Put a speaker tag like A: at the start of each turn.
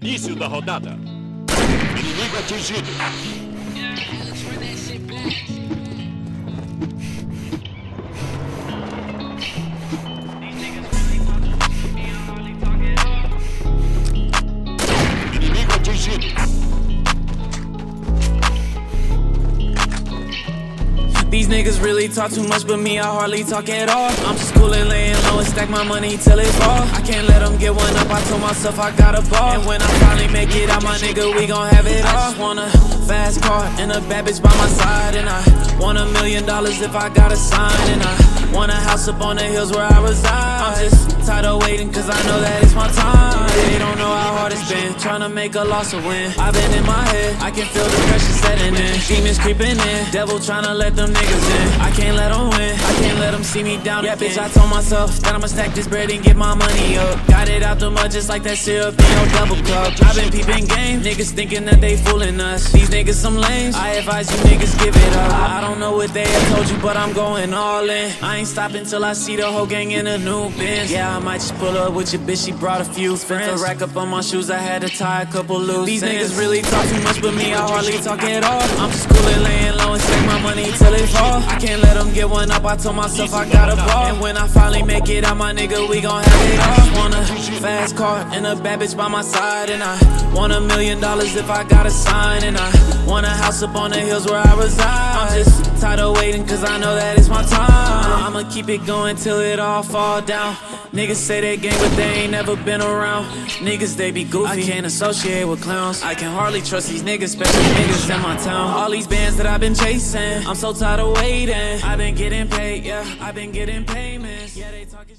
A: Rodada. Inimigo atingido. Inimigo atingido.
B: These niggas really talk too much, but me, I hardly talk at all. I'm just cool and laying stack my money till it fall. I can't let them get one up, I told myself I got a ball. And when I finally make it out, my nigga, we gon' have it all. I just want a fast car and a bad bitch by my side. And I want a million dollars if I got a sign. And I want a house up on the hills where I reside. I'm just tired of waiting, cause I know that it's my time. To make a loss or win. I've been in my head, I can feel the pressure setting in. Demons creeping in, devil trying to let them niggas in. I can't let them win, I can't let them see me down. Yeah, bitch, I told myself that I'ma stack this bread and get my money up. Got it out the mud just like that syrup in your double cup. I've been peeping game, niggas thinking that they fooling us. These niggas some lames, I advise you niggas give it up. I don't know what they have told you, but I'm going all in. I ain't stopping till I see the whole gang in a new Benz. Yeah, I might just pull up with your bitch, she brought a few friends. Spent a rack up on my shoes, I had to tie a couple loose These niggas really talk too much, but me, I hardly talk at all. I'm just cool and laying low and stack my money till it fall. I can't let them get one up, I told myself I got a ball. And when I finally make it out, my nigga, we gon' have it all. Just want a fast car and a bad bitch by my side. And I want a million dollars if I got a sign. And I want a house up on the hills where I reside. I'm just tired of waiting, cause I know that it's my time. I'ma keep it going till it all fall down. Niggas say they gang, but they ain't never been around. Niggas, they be goofy. I can't associate with clowns. I can hardly trust these niggas, especially niggas in my town. All these bands that I've been chasing, I'm so tired of waiting. I've been getting paid, yeah. I've been getting payments. Yeah, they talking.